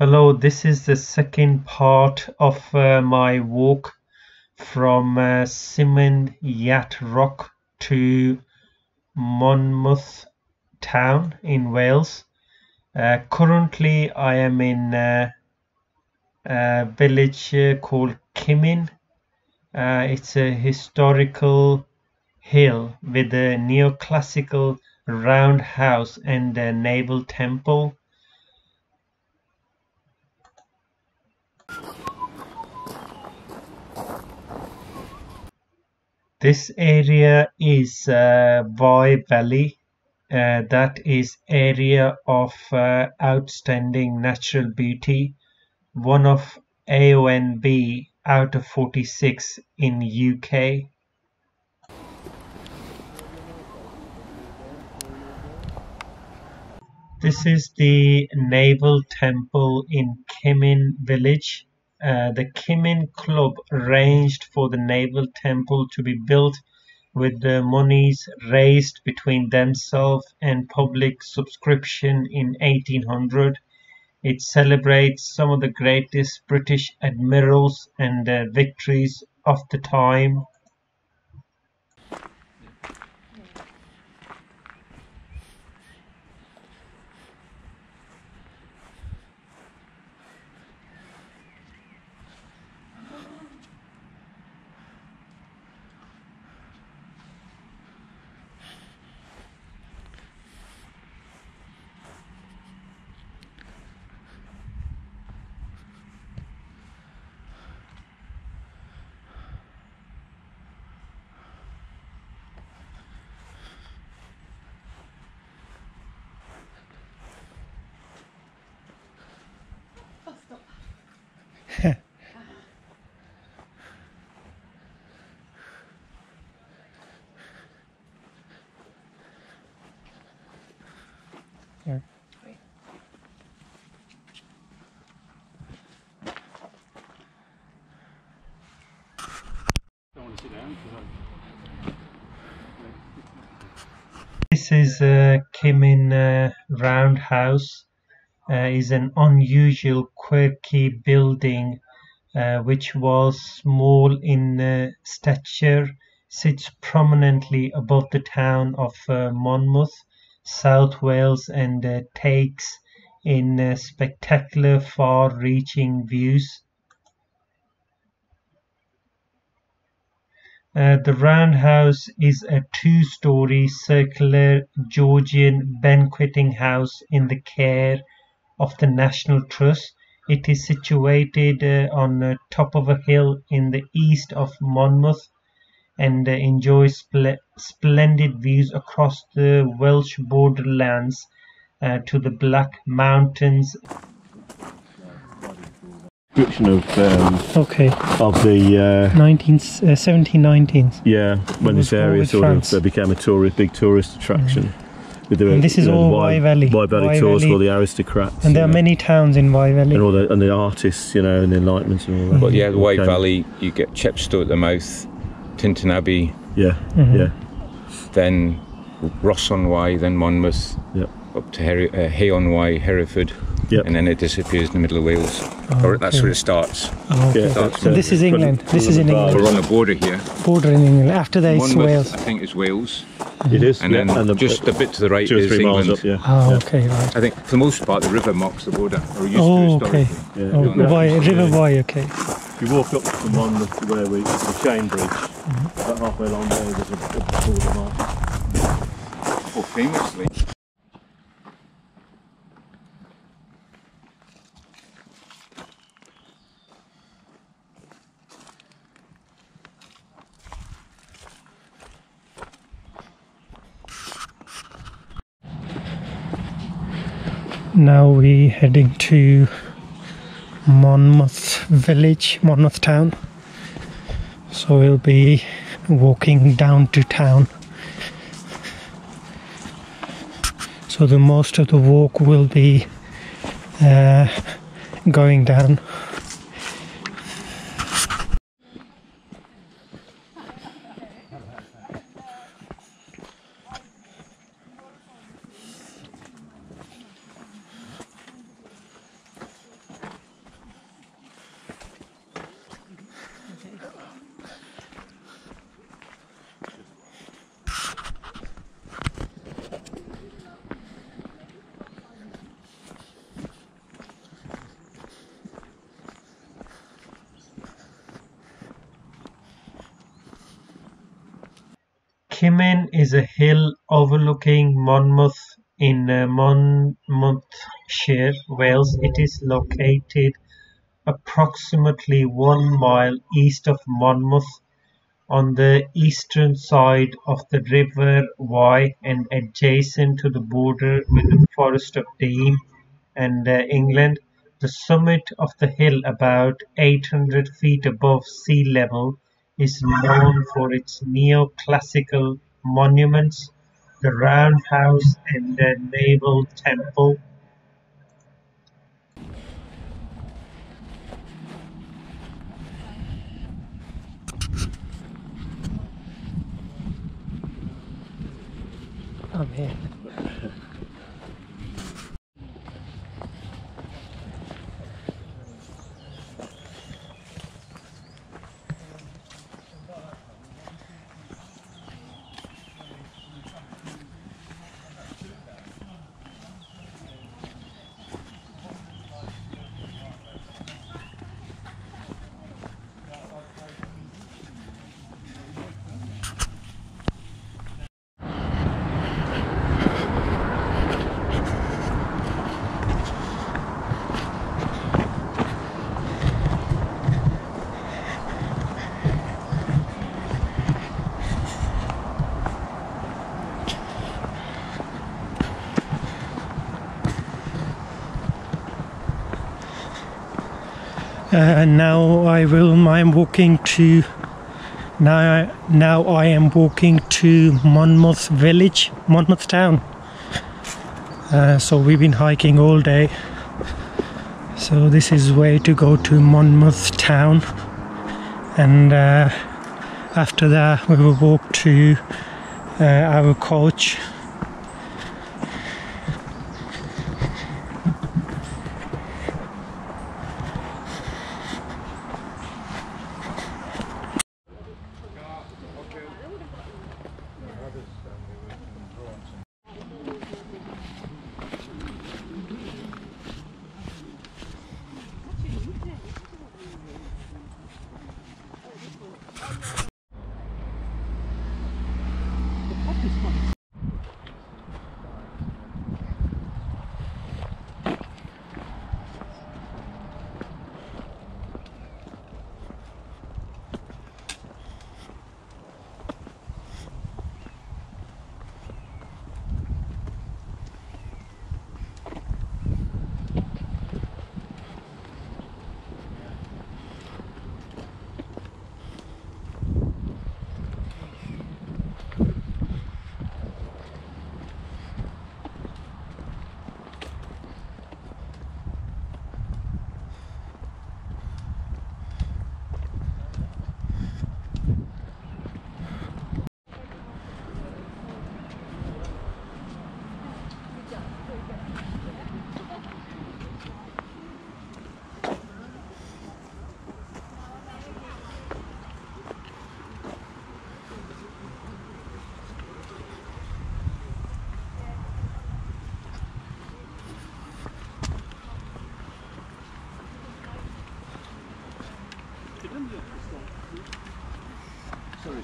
Hello, this is the second part of uh, my walk from uh, Symonds Yat Rock to Monmouth Town in Wales. Uh, currently, I am in uh, a village uh, called Kymin. Uh, it's a historical hill with a neoclassical roundhouse and a naval temple. This area is uh, Wye Valley. Uh, that is area of uh, outstanding natural beauty. One of AONB out of 46 in UK. This is the naval temple in Kymin village. Uh, the Kymin Club arranged for the naval temple to be built with the monies raised between themselves and public subscription in 1800. It celebrates some of the greatest British admirals and uh, victories of the time. This is uh, Kymin uh, Roundhouse. Uh, is an unusual, quirky building uh, which was small in uh, stature, sits prominently above the town of uh, Monmouth, South Wales, and uh, takes in spectacular, far-reaching views. The roundhouse is a two-story circular Georgian banqueting house in the care of the National Trust. It is situated uh, on the top of a hill in the east of Monmouth and uh, enjoys spl- splendid views across the Welsh borderlands uh, to the Black Mountains. Description of um, Okay, of the uh, 19, uh, 1719s. yeah when this area sort France. of uh, became a tourist big tourist attraction. With the, And this is know, all the Wye Valley. Wye Valley Wye tours Valley. for the aristocrats. And there are know, many towns in Wye Valley. and all the and the artists, you know, and the Enlightenment and all that. But yeah, the All Wye came- Valley, you get Chepstow at the mouth, Tintern Abbey, Yeah, Mhm. yeah, then Ross on Wye, then Monmouth, Yep. up to Herry, uh, Hay on Wye, Hereford, Yep. and then it disappears in the middle of Wales. Oh, Or that's okay. where it starts. Oh, okay. Yeah, That's that's, So this is England. This is in England. We're on the border here. Border in England. After that, it's Wales. I think, it's Wales, mm-hmm. It is, and yeah, then and the, just a bit to the right two or is England. miles up. Yeah, Oh, yeah. okay, right. I think for the most part, the river marks the border, or used Oh, to okay. historically. yeah. Oh, Beyond that, River the- Wye, okay. If you walk up from Monmouth to where we the Shane Bridge, mm-hmm. about halfway along there, there's a, a border mark. Oh, famously. Now we're heading to Monmouth village, Monmouth town. So we'll be walking down to town. So the most of the walk will be uh, going down. Kymin is a hill overlooking Monmouth in uh, Monmouthshire, Wales. It is located approximately one mile east of Monmouth on the eastern side of the River Wye and adjacent to the border with the Forest of Dean and uh, England. The summit of the hill, about eight hundred feet above sea level, is known for its neoclassical monuments, the roundhouse and the naval temple. Oh, I'm here. Uh, now I will. I'm walking to. Now, now I am walking to Monmouth Village, Monmouth Town. Uh, so we've been hiking all day. So this is the way to go to Monmouth Town, and uh, after that we will walk to uh, our coach.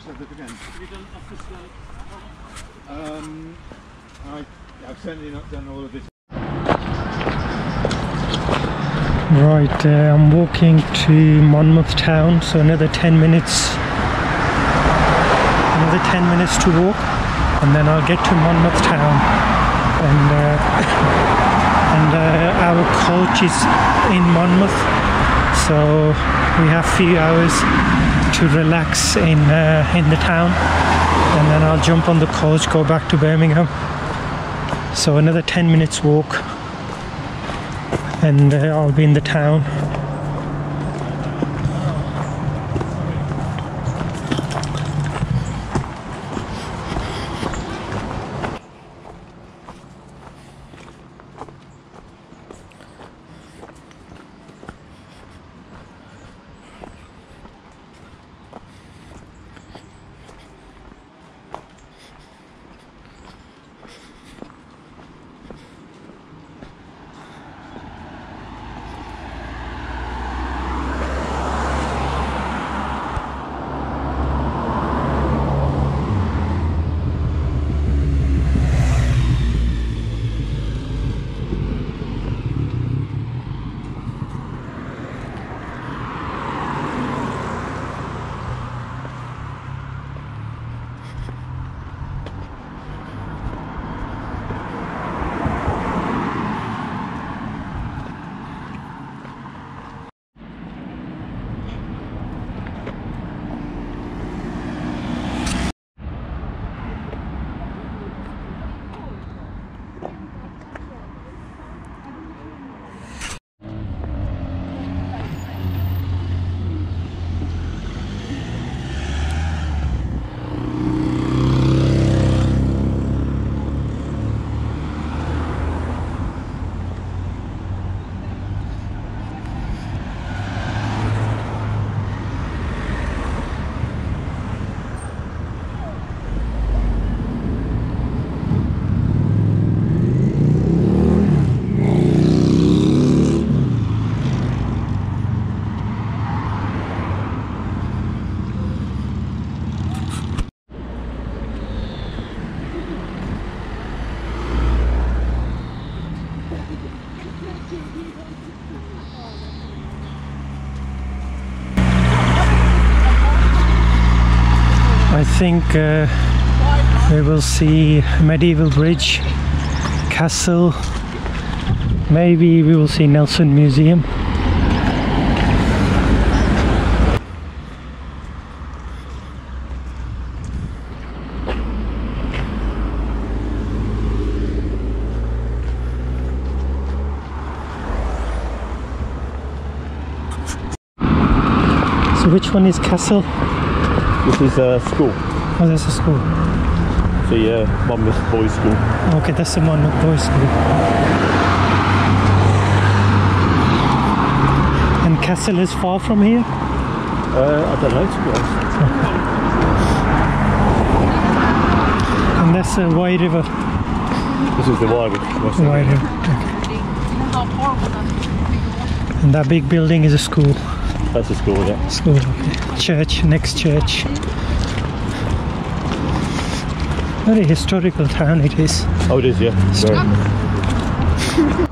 Sorry, say that again. Um, I, I've certainly not done all of this. Right, uh, I'm walking to Monmouth Town, so another 10 minutes. Another 10 minutes to walk, and then I'll get to Monmouth Town. And uh, and uh, our coach is in Monmouth, so we have few hours to relax in uh, in the town, and then I'll jump on the coach, go back to Birmingham. So another 10 minutes walk and uh, I'll be in the town. I think uh, we will see medieval bridge, castle. Maybe we will see Nelson Museum. So which one is castle? This is a school. Oh, that's a school. So yeah, Monmouth Boys School. Okay, that's the Monmouth Boys School. And castle is far from here? Uh, I don't know to be honest. And that's the Wye River. This is the Wyre. West Wye. River. Okay. And that big building is a school. That's a school, yeah. School, okay. Church, next church. Very historical town it is. Oh, it is, yeah. Very.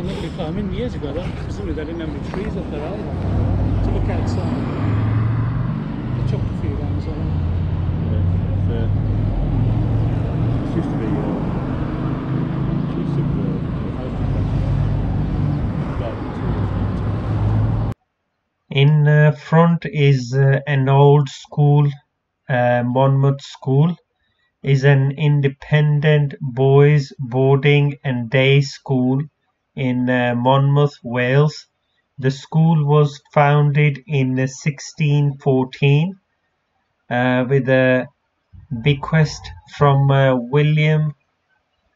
It's a lovely mean, years ago, that, for some reason, I didn't have any trees up there either. To look outside. They chopped a few down as well. Yeah, yeah. This used to be uh, used to be, uh, In uh, front is uh, an old school, uh, Monmouth School, is an independent boys boarding and day school in uh, Monmouth, Wales. The school was founded in uh, 1614 uh, with a bequest from uh, William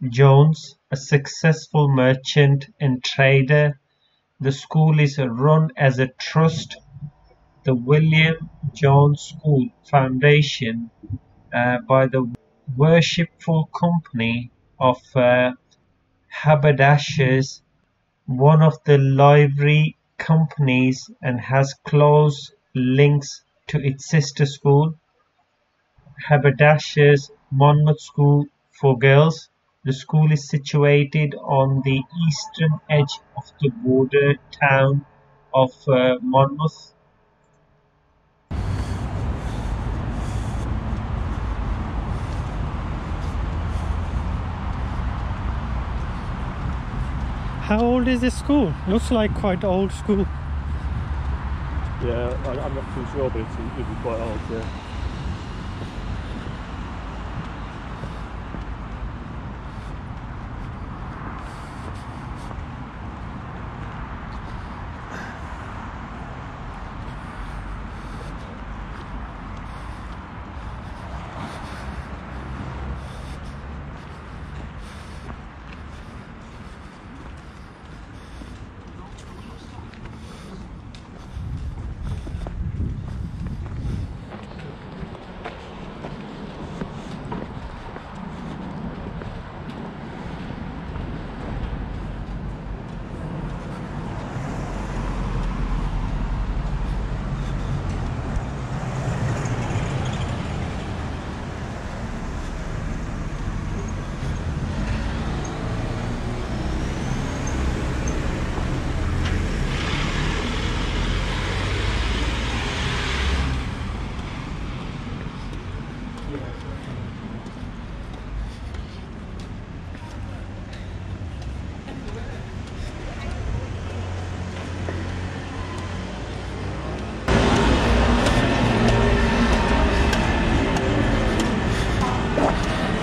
Jones, a successful merchant and trader the school is run as a trust. The William Jones School Foundation uh, by the Worshipful Company of uh, Haberdashers, one of the livery companies, and has close links to its sister school, Haberdashers Monmouth School for Girls. The school is situated on the eastern edge of the border town of uh, Monmouth. How old is this school? Looks like quite old school. Yeah, I, I'm not too sure, but it's, it'd be quite old, yeah.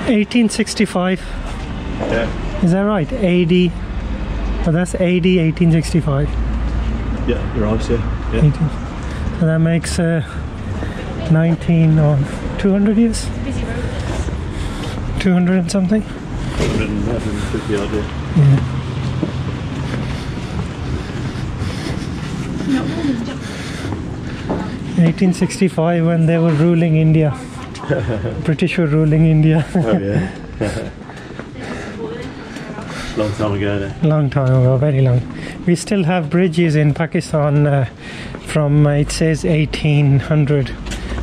1865. Yeah. Is that right? AD. Oh, that's AD 1865. Yeah, you're right, yeah. Yeah. 18. So that makes uh, 19 or 200 years? 200 and something? 150 odd, yeah. 1865 when they were ruling India. British were ruling India. Oh, yeah. Long time ago, then. long time ago, very long. We still have bridges in Pakistan uh, from uh, it says 1800,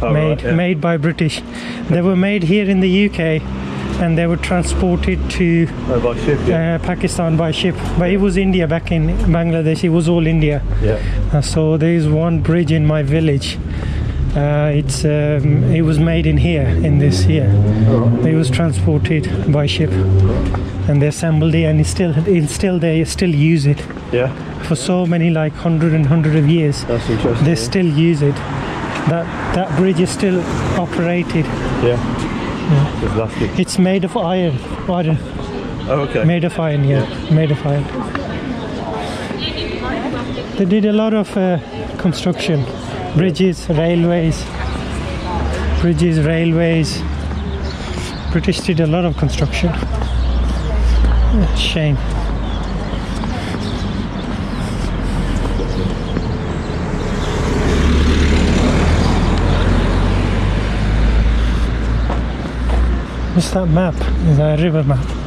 Oh, made right, yeah. made by British. They were made here in the UK, and they were transported to Oh, by ship, yeah. uh, Pakistan by ship. But it was India back in Bangladesh. It was all India. yeah. Uh, so there is one bridge in my village. Uh, it's um, it was made in here in this here. It was transported by ship, and they assembled it, and it's still it's still they still use it Yeah, for so many like hundred and hundred of years. that's interesting. They yeah. still use it. That that bridge is still operated. Yeah. Lasted. It's made of iron. Iron. Oh, okay. Made of iron, yeah. Made of iron. They did a lot of uh, construction, bridges, railways, bridges, railways. British did a lot of construction. Shame. What's that map? Is that a river map?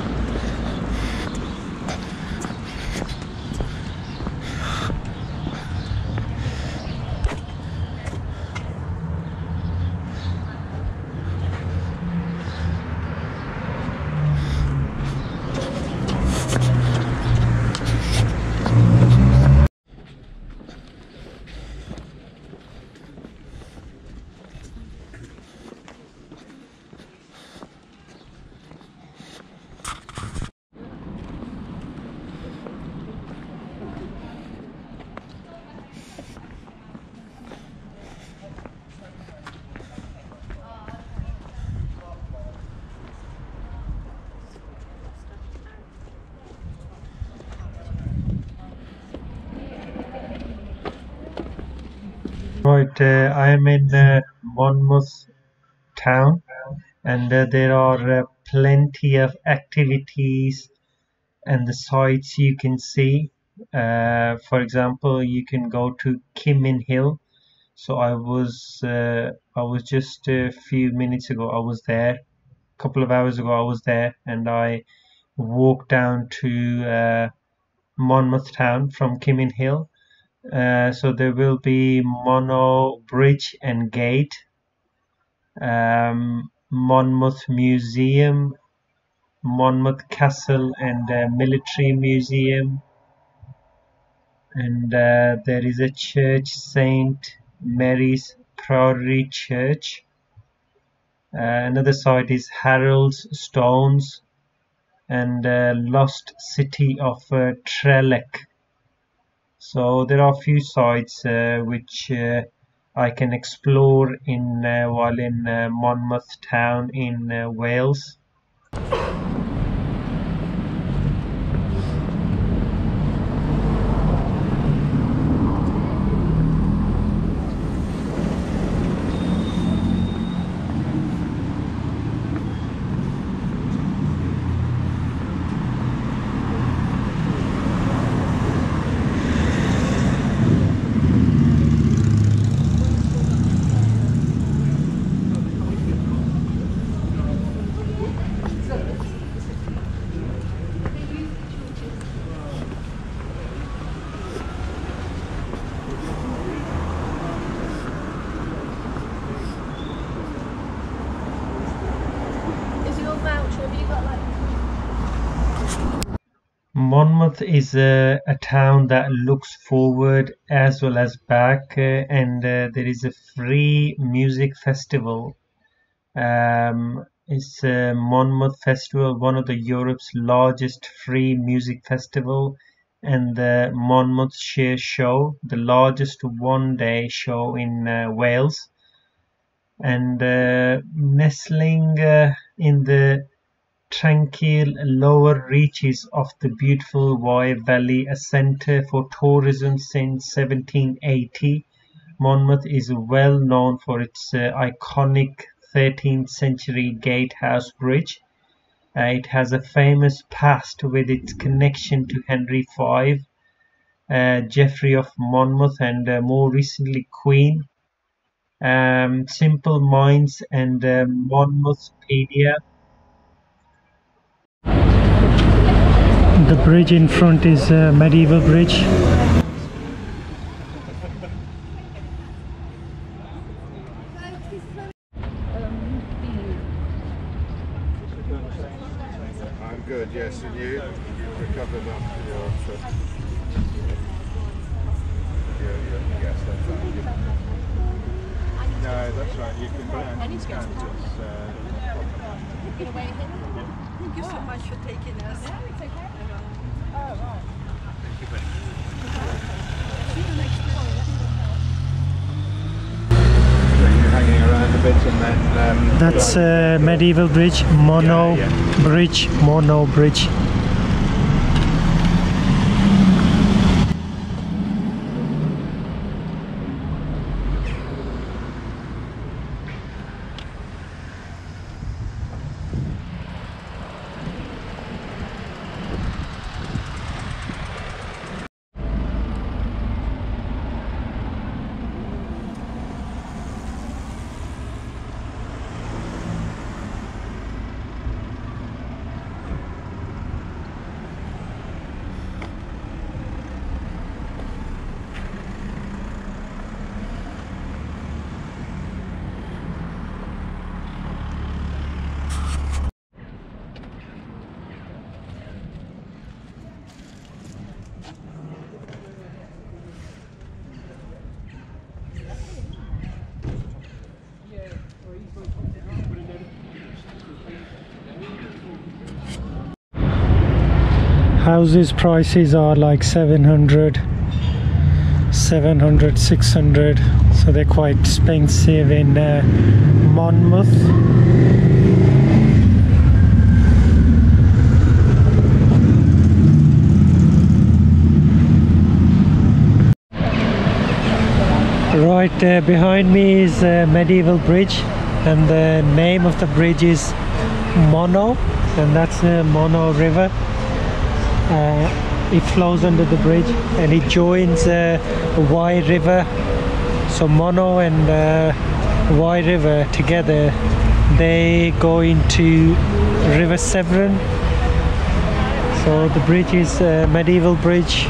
I am in uh, Monmouth town, and uh, there are uh, plenty of activities and the sites you can see. Uh, for example, you can go to Kymin Hill. So I was uh, I was just a few minutes ago. I was there. A couple of hours ago, I was there, and I walked down to uh, Monmouth town from Kymin Hill. Uh, so there will be Monnow Bridge and Gate, um, Monmouth Museum, Monmouth Castle and uh, Military Museum, and uh, there is a church, Saint Mary's Priory Church. Uh, another site is Harold's Stones and uh, Lost City of uh, Trelech. So there are a few sites uh, which uh, I can explore in uh, while in Monmouth town in Wales. Is a, a town that looks forward as well as back, uh, and uh, there is a free music festival. Um, it's a Monmouth Festival, one of the Europe's largest free music festival, and the Monmouthshire Show, the largest one-day show in uh, Wales, and uh, nestling uh, in the tranquil lower reaches of the beautiful Wye Valley, a centre for tourism since 1780. Monmouth is well known for its uh, iconic 13th century gatehouse bridge. Uh, it has a famous past with its connection to Henry V, uh, Geoffrey of Monmouth, and uh, more recently Queen. Um, Simple Minds and uh, Monmouthpedia. The bridge in front is a medieval bridge. I'm good, yes, and you? You've recovered after your trip? Yeah, yeah, yes, that's right. You- No, that's right, you can plan. You can just, uh, Thank you so much for taking us. you're hanging around a bit and then... Um, That's a medieval bridge, Monnow Yeah, yeah. bridge, Monnow bridge. Houses prices are like 700 700 600 so they're quite expensive in uh, Monmouth Right behind me is a medieval bridge and the name of the bridge is Monnow and that's the Monnow River. Uh, it flows under the bridge and it joins uh, Wye River. So Monnow and uh, Wye River together they go into River Severn. So the bridge is a medieval bridge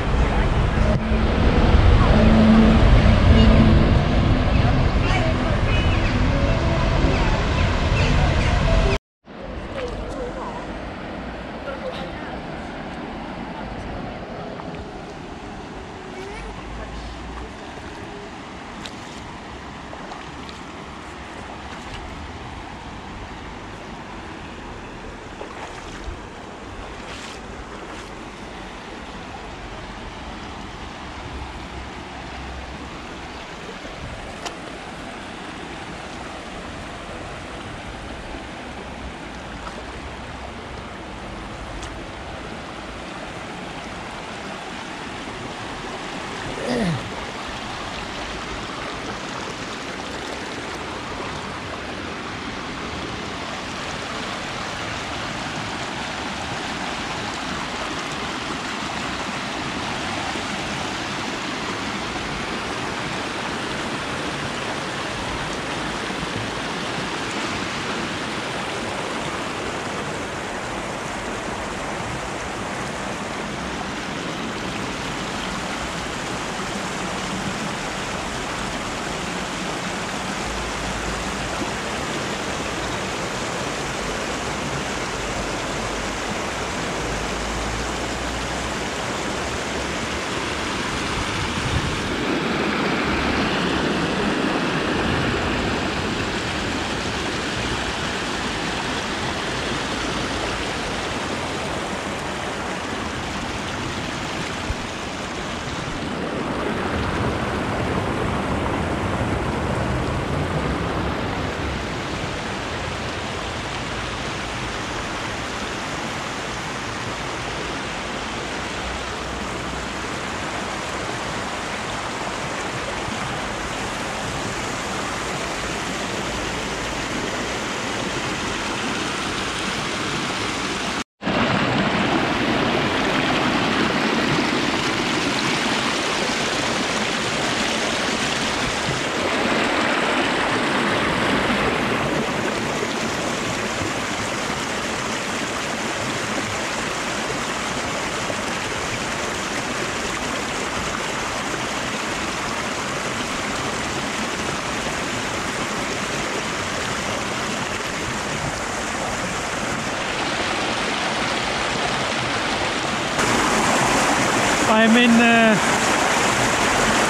I'm in uh,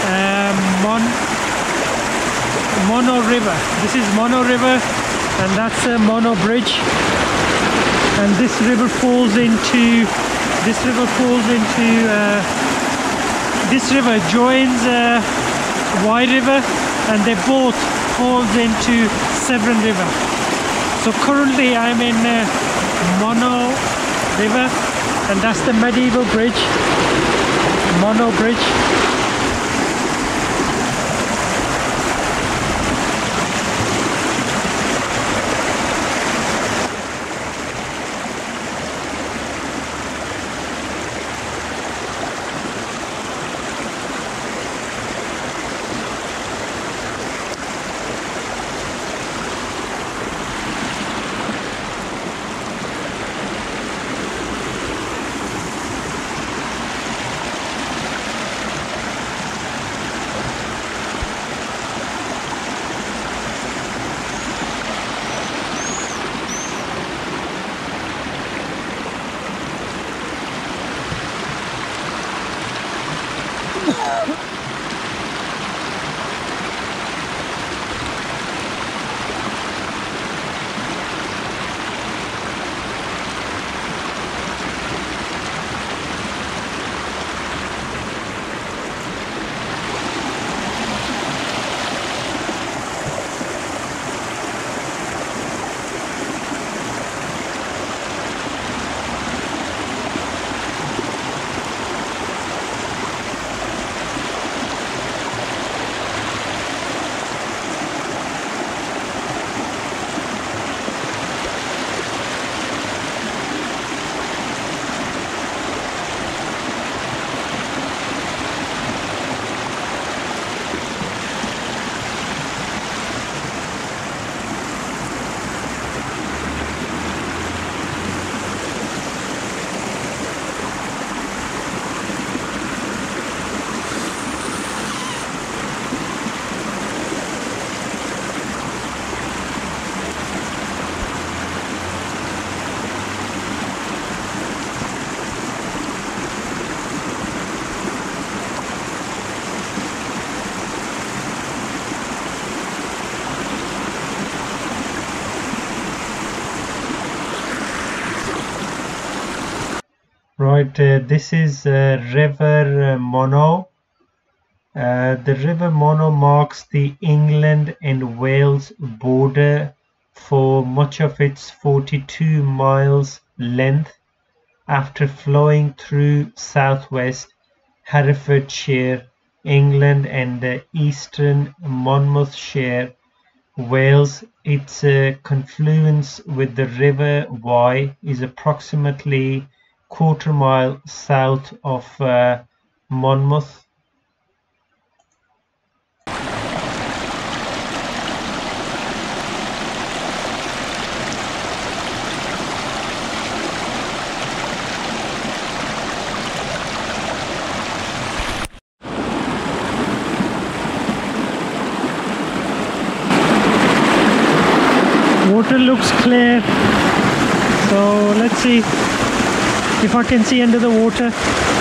uh, Mon- Monnow River. This is Monnow River, and that's a Monnow Bridge. And this river falls into this river falls into uh, this river joins uh, Wye River, and they both falls into Severn River. So currently I'm in uh, Monnow River, and that's the medieval bridge, Monnow Bridge. Uh, this is uh, River Monnow. Uh, the River Monnow marks the England and Wales border for much of its 42 miles length after flowing through southwest Herefordshire, England and uh, eastern Monmouthshire, Wales. Its uh, confluence with the River Wye is approximately quarter mile south of uh, Monmouth. Water looks clear. So let's see if I can see under the water.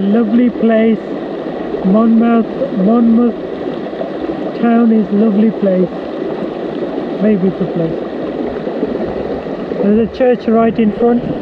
Lovely place. Monmouth, Monmouth town is lovely place. Very beautiful place. There's a church right in front.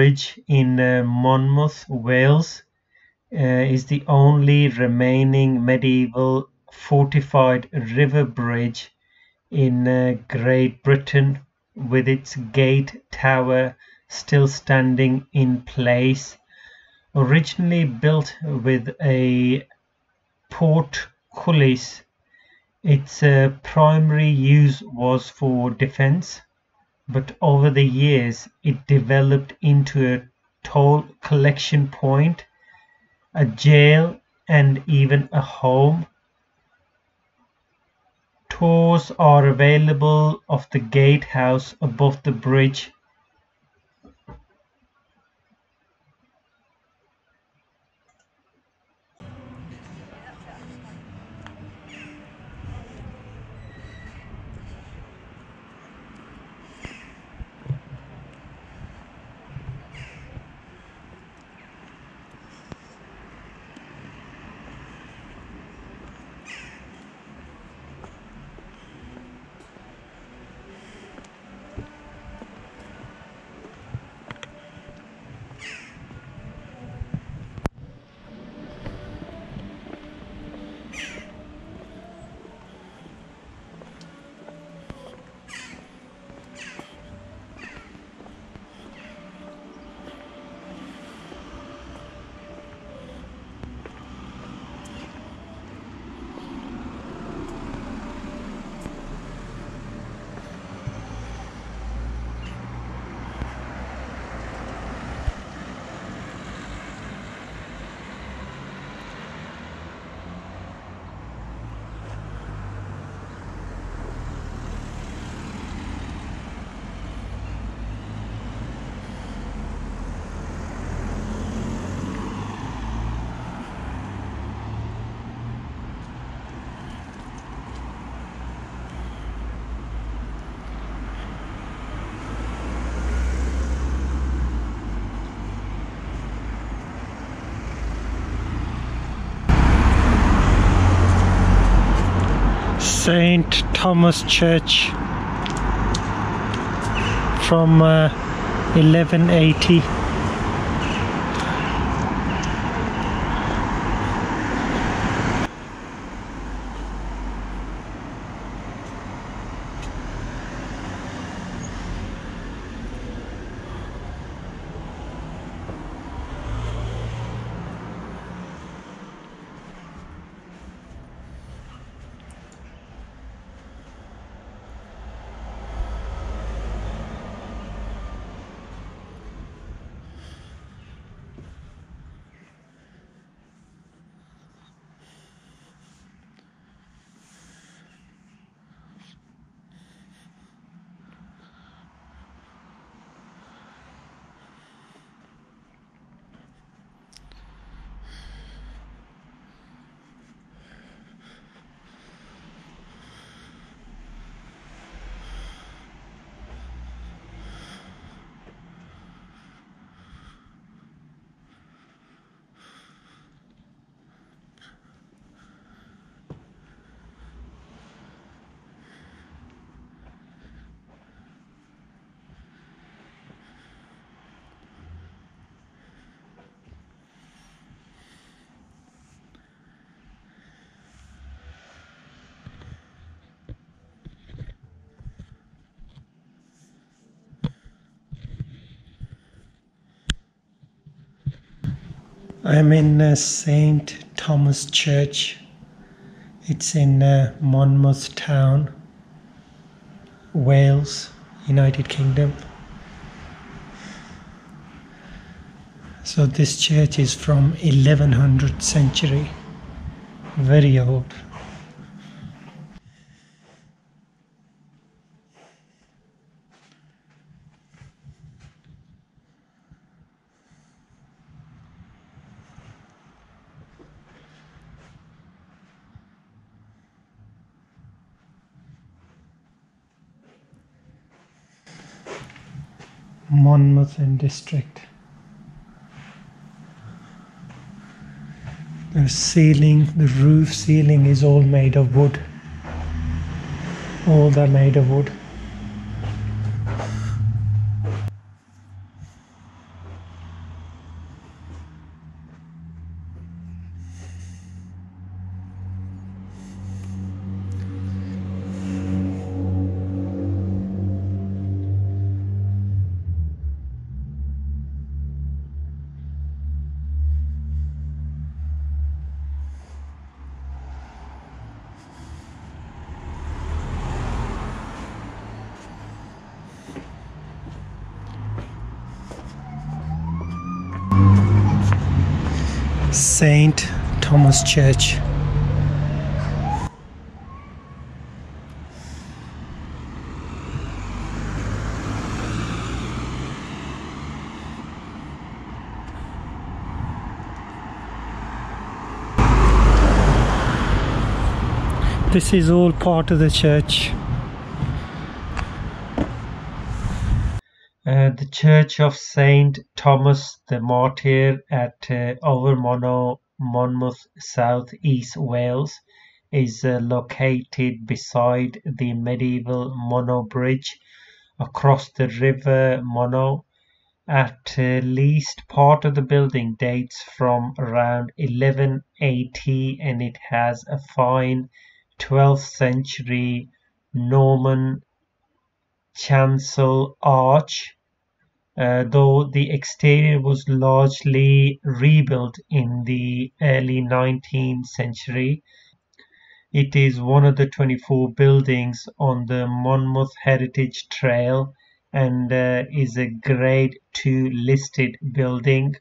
Bridge in uh, Monmouth, Wales. Uh, is the only remaining medieval fortified river bridge in uh, Great Britain, with its gate tower still standing in place. Originally built with a portcullis, its primary use was for defense but over the years it developed into a toll collection point, a jail, and even a home. Tours are available of the gatehouse above the bridge. St. Thomas Church from uh, 1180. I'm in uh, St. Thomas Church. It's in uh, Monmouth Town, Wales, United Kingdom. So this church is from 1100th century, very old. Monmouth and district. The ceiling, the roof ceiling is all made of wood. All are made of wood. Thomas Church. This is all part of the church. Uh, the Church of Saint Thomas the Martyr at uh, Overmonnow, Monmouth, South East Wales, is uh, located beside the medieval Monnow Bridge across the River Monnow. At uh, least part of the building dates from around 1180 and it has a fine 12th century Norman chancel arch, though the exterior was largely rebuilt in the early 19th century. It is one of the 24 buildings on the Monmouth Heritage Trail and uh, is a Grade 2 listed building.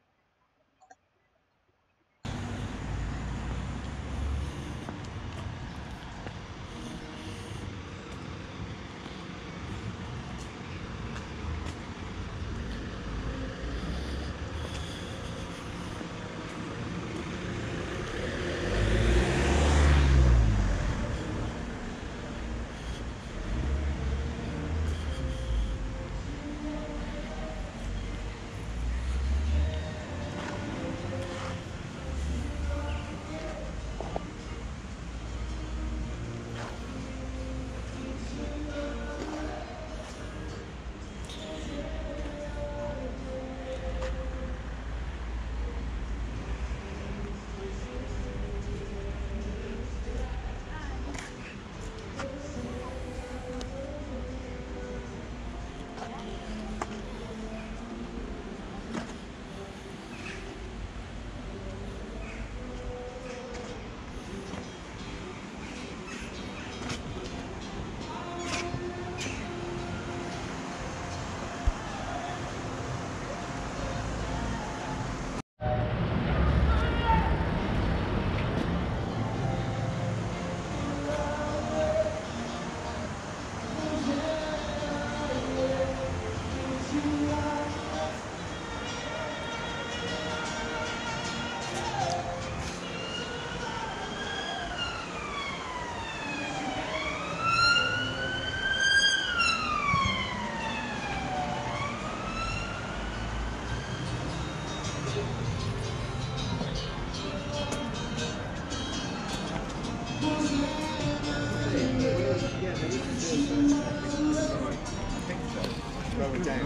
slow it down.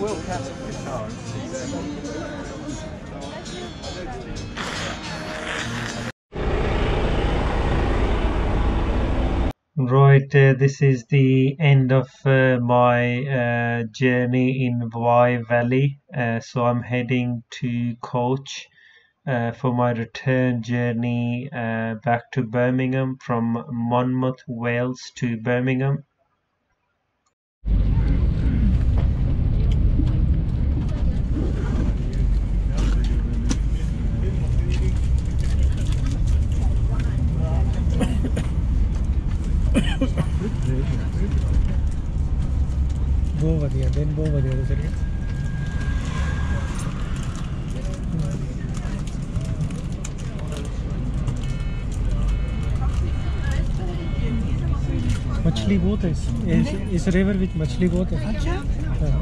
Will Right, uh, this is the end of uh, my uh, journey in Wye Valley. Uh, so I'm heading to Coach uh, for my return journey uh, back to Birmingham from Monmouth, Wales to Birmingham. ਬਹੁਤ ਵਧੀਆ ਦਿਨ ਬਹੁਤ ਵਧੀਆ ਗੁਜ਼ਰ ਗਿਆ ਮੱਛਲੀ ਬਹੁਤ ਹੈ ਇਸ- ਇਸ ਇਸ ਰਿਵਰ ਵਿੱਚ ਮੱਛਲੀ ਬਹੁਤ ਹੈ ਹਾਂ।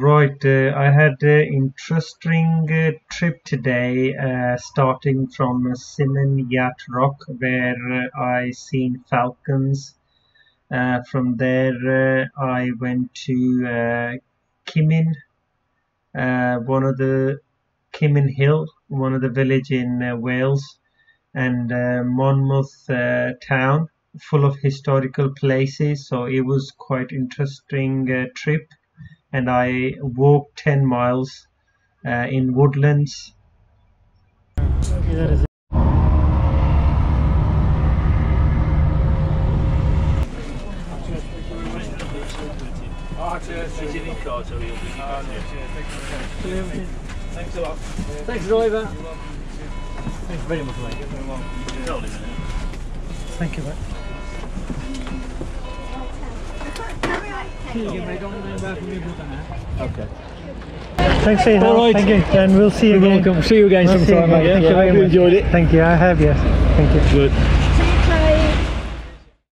Right, uh, I had an interesting uh, trip today, uh, starting from Symonds Yat Rock, where uh, I seen falcons. Uh, from there, uh, I went to Kymin, one of the Kymin Hill, one of the village in Wales, and Monmouth town, full of historical places. So it was quite interesting trip and I walked 10 miles uh, in woodlands. Thanks a lot. Thanks, driver. Thanks very much, mate. Thank you. mate. Okay. Thanks for your help. All right. Thank you. And we'll see you You're again. welcome. See you again We'll see you sometime, mate. again. Yeah? Thank you I very hope you much. enjoyed it. Thank you. I have, yes. Thank you. Good.